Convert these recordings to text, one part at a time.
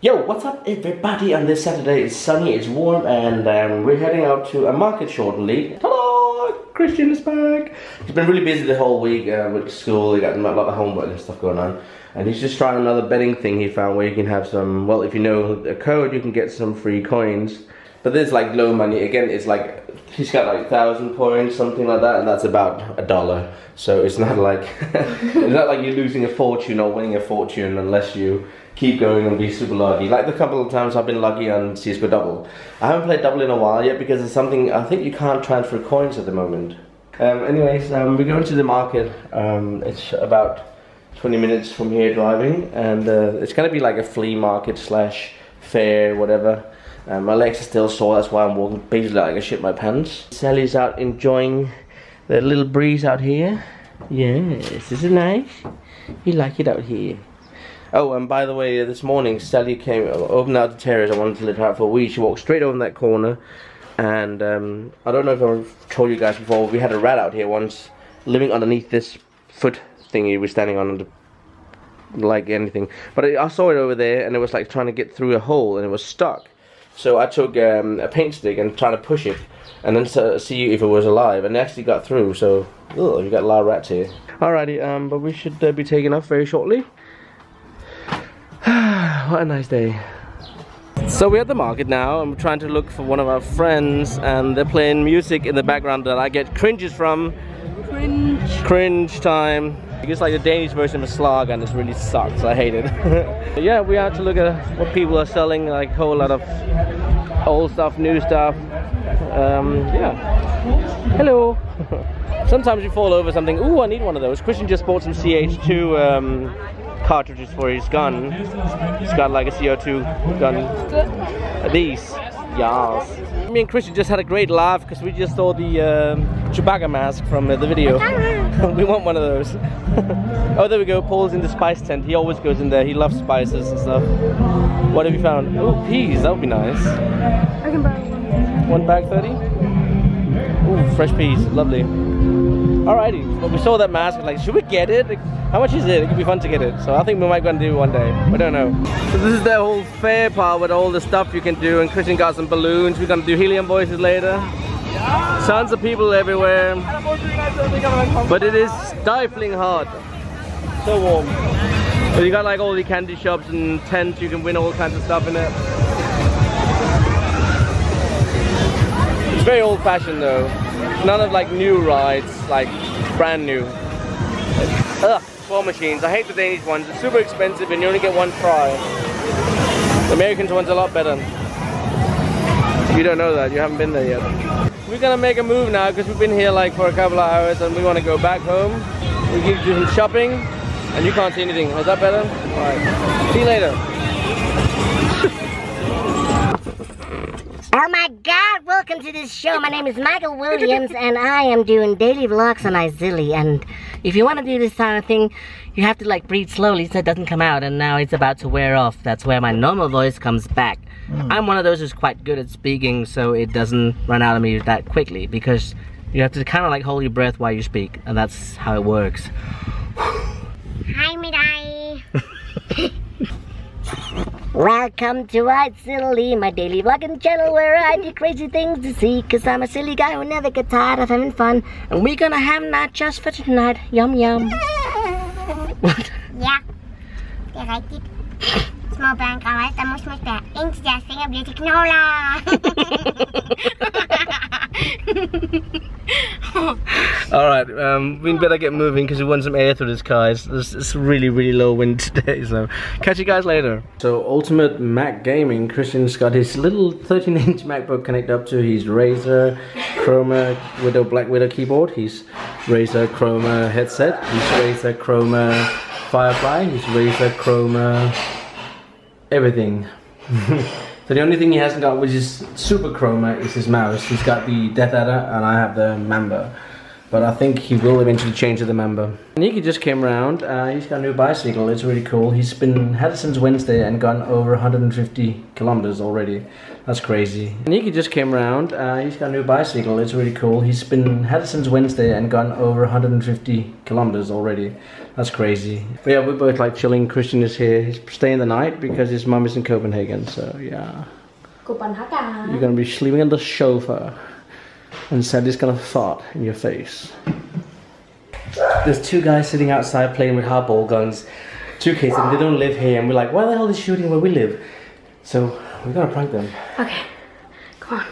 Yo, what's up everybody? On this Saturday, it's sunny, it's warm, and um, we're heading out to a market shortly. Hello! Kristian is back! He's been really busy the whole week uh, with school, he got a lot of homework and stuff going on. And he's just trying another betting thing he found where you can have some, well, if you know a code, you can get some free coins. But there's like low money. Again, it's like he's got like thousand points, something like that, and that's about a dollar. So it's not like it's not like you're losing a fortune or winning a fortune unless you keep going and be super lucky. Like the couple of times I've been lucky on CSGO Double. I haven't played Double in a while yet because it's something I think you can't transfer coins at the moment. Um, anyways, um, we're going to the market. Um, it's about 20 minutes from here driving, and uh, it's gonna be like a flea market slash fair, whatever. Um, my legs are still sore, that's why I'm walking basically like I shit my pants. Sally's out enjoying the little breeze out here. Yes, is it nice? You like it out here? Oh, and by the way, this morning Sally came, opened out the terrace, I wanted to let her out for a wee. She walked straight over that corner, and um, I don't know if I've told you guys before, we had a rat out here once, living underneath this foot thingy we're standing on, like anything. But I saw it over there, and it was like trying to get through a hole, and it was stuck. So I took um, a paint stick and tried to push it, and then see if it was alive, and it actually got through. So, ugh, you got a lot of rats here. Alrighty, um, but we should uh, be taking off very shortly. what a nice day. So we're at the market now. I'm trying to look for one of our friends, and they're playing music in the background that I get cringes from. Cringe. Cringe time. It's like the Danish version of Slag and it really sucks. I hate it. yeah, we have to look at what people are selling, like a whole lot of old stuff, new stuff. Um, yeah. Hello. Sometimes you fall over something. Ooh, I need one of those. Kristian just bought some CO2 um, cartridges for his gun. He's got like a CO2 gun. These. Yes. Me and Kristian just had a great laugh because we just saw the um, Chewbacca mask from uh, the video. we want one of those. oh, there we go. Paul's in the spice tent. He always goes in there. He loves spices and stuff. What have you found? Oh, peas. That would be nice. I can buy one. One bag 30? Ooh, fresh peas. Lovely. Alrighty. Well, we saw that mask. Like, should we get it? Like, how much is it? It could be fun to get it. So I think we might go and do it one day. We don't know. So this is the whole fair part with all the stuff you can do. And Kristian got some balloons. We're gonna do helium voices later. Yeah. Tons of people everywhere. But it is stifling hot. So warm. But you got like all the candy shops and tents. You can win all kinds of stuff in it. Very old fashioned though. None of like new rides, like brand new. Ugh claw machines. I hate the Danish ones. It's super expensive and you only get one try. The American one's are a lot better. You don't know that. You haven't been there yet. We're gonna make a move now because we've been here like for a couple of hours and we want to go back home. We keep doing shopping and you can't see anything. Is that better? Alright. See you later. Oh my god, welcome to this show. My name is Michael Williams and I am doing daily vlogs on iZilly and if you want to do this kind of thing, you have to like breathe slowly so it doesn't come out and now it's about to wear off. That's where my normal voice comes back. Mm. I'm one of those who's quite good at speaking so it doesn't run out of me that quickly because you have to kind of like hold your breath while you speak and that's how it works. Hi, Midai. Welcome to iZilly, my daily vlogging channel where I do crazy things to see Cause I'm a silly guy who never gets tired of having fun And we're gonna have nachos for tonight, yum yum What? Ja, det er rigtigt. Små børn alt, der må smække der, indtil deres fingre bliver til knogler. Alright, um, we better get moving because we want some air through this car. It's, it's, really, really low wind today, so catch you guys later. So, Ultimate Mac Gaming, Kristian's got his little 13-inch MacBook connected up to his Razer Chroma Widow Black Widow keyboard, his Razer Chroma headset, his Razer Chroma Firefly, his Razer Chroma everything. So the only thing he hasn't got, which is super chroma, is his mouse. He's got the Death Adder and I have the Mamba. But I think he will eventually change to the Mamba. Niki just came around. Uh, he's got a new bicycle. It's really cool. He's been had it since Wednesday and gone over 150 kilometers already. That's crazy. Niki just came around. Uh, he's got a new bicycle. It's really cool. He's been had it since Wednesday and gone over 150 kilometers already. That's crazy. But yeah, we're both like chilling. Kristian is here. He's staying the night because his mom is in Copenhagen. So yeah, Copenhagen. you're gonna be sleeping in the sofa and Sally's gonna fart in your face. There's two guys sitting outside playing with hardball guns. Two kids and they don't live here and we're like, why the hell are they shooting where we live? So we're gonna prank them. Okay, come on.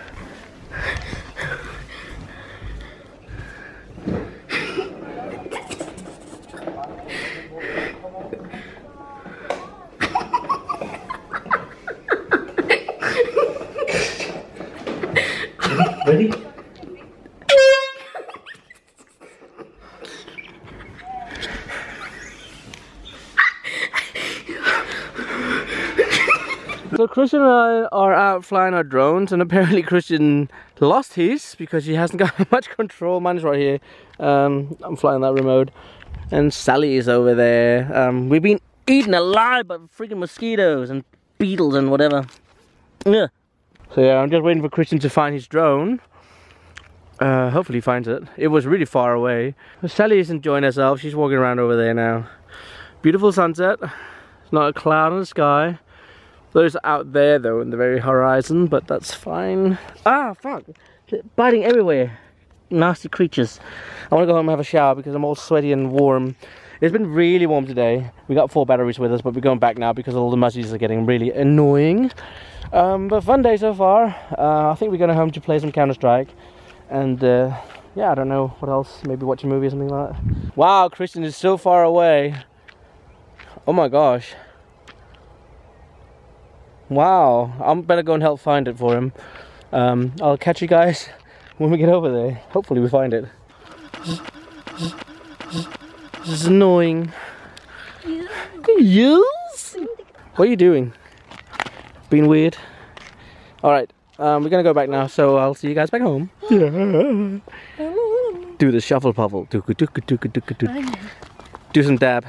Kristian and I are out flying our drones and apparently Kristian lost his because he hasn't got much control. Mine's right here. Um, I'm flying that remote. And Sally is over there. Um, we've been eaten alive by freaking mosquitoes and beetles and whatever. Yeah. So yeah, I'm just waiting for Kristian to find his drone. Uh, hopefully he finds it. It was really far away. Sally is enjoying herself. She's walking around over there now. Beautiful sunset. There's not a cloud in the sky. There's out there though in the very horizon, but that's fine. Ah, fuck. They're biting everywhere. Nasty creatures. I want to go home and have a shower because I'm all sweaty and warm. It's been really warm today. We got four batteries with us, but we're going back now because all the muzzies are getting really annoying. Um, but fun day so far. Uh, I think we're going home to play some Counter-Strike. And uh, yeah, I don't know what else. Maybe watch a movie or something like that. Wow, Kristian is so far away. Oh my gosh. Wow, I'm better go and help find it for him. Um, I'll catch you guys when we get over there. Hopefully we find it. This is annoying. Yes? What are you doing? Being weird? Alright, um, we're gonna go back now, so I'll see you guys back home. Yeah. Do the shuffle puffle. Do, do, do, do, do, do. do some dab.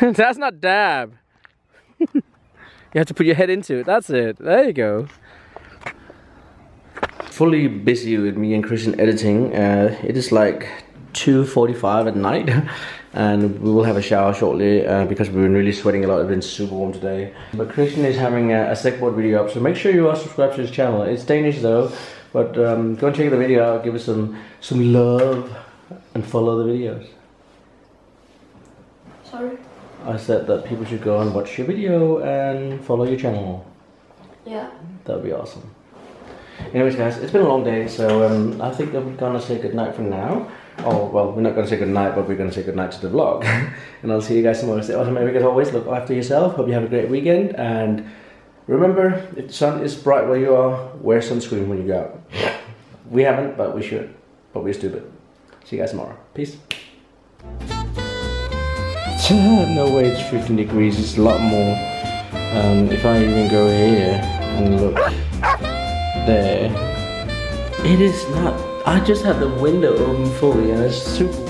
That's not dab. you have to put your head into it. That's it. There you go. Fully busy with me and Kristian editing. Uh, it is like 2.45 at night. and we will have a shower shortly uh, because we've been really sweating a lot. It's been super warm today. But Kristian is having a, a segboard video up, so make sure you are subscribed to his channel. It's Danish though, but um, go and check the video out, give us some some love, and follow the videos. Sorry. I said that people should go and watch your video and follow your channel. Yeah. That would be awesome. Anyways, guys, it's been a long day, so um, I think we're gonna say goodnight for now. Oh, well, we're not gonna say goodnight, but we're gonna say goodnight to the vlog. and I'll see you guys tomorrow. Stay awesome, as always. Look after yourself. Hope you have a great weekend. And remember, if the sun is bright where you are, wear sunscreen when you go out. We haven't, but we should. But we're stupid. See you guys tomorrow. Peace. no way it's 15 degrees, it's a lot more. Um, if I even go here and look there, it is not. I just had the window open fully and it's super.